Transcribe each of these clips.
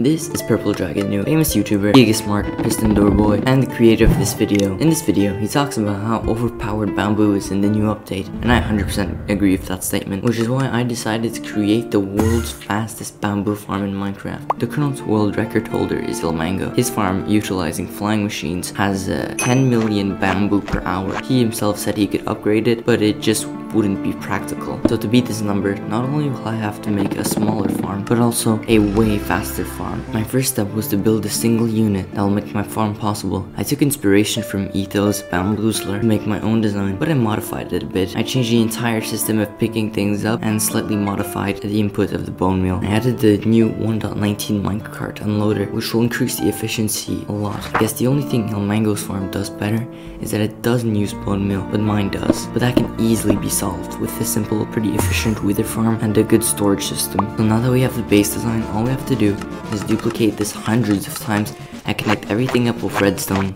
This is Purple Dragon New, famous YouTuber, Giga Smart, Piston Door Boy, and the creator of this video. In this video, he talks about how overpowered bamboo is in the new update, and I 100% agree with that statement, which is why I decided to create the world's fastest bamboo farm in Minecraft. The current world record holder is Ilmango. His farm, utilizing flying machines, has uh, 10 million bamboo per hour. He himself said he could upgrade it, but it just wouldn't be practical. So to beat this number, not only will I have to make a smaller farm, but also a way faster farm. My first step was to build a single unit that will make my farm possible. I took inspiration from Etho's Bamboozler to make my own design, but I modified it a bit. I changed the entire system of picking things up and slightly modified the input of the bone meal. I added the new 1.19 minecart unloader, which will increase the efficiency a lot. I guess the only thing Ilmango's farm does better is that it doesn't use bone meal, but mine does. But that can easily be solved with a simple, pretty efficient wither farm and a good storage system. So now that we have the base design, all we have to do is duplicate this hundreds of times and connect everything up with redstone.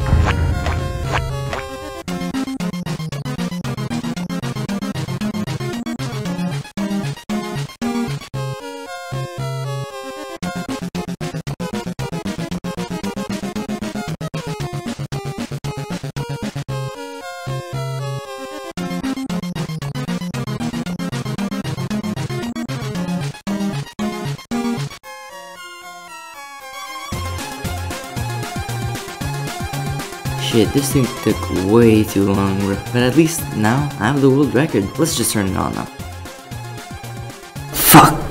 Shit, this thing took way too long, but at least now I have the world record. Let's just turn it on now. Fuck!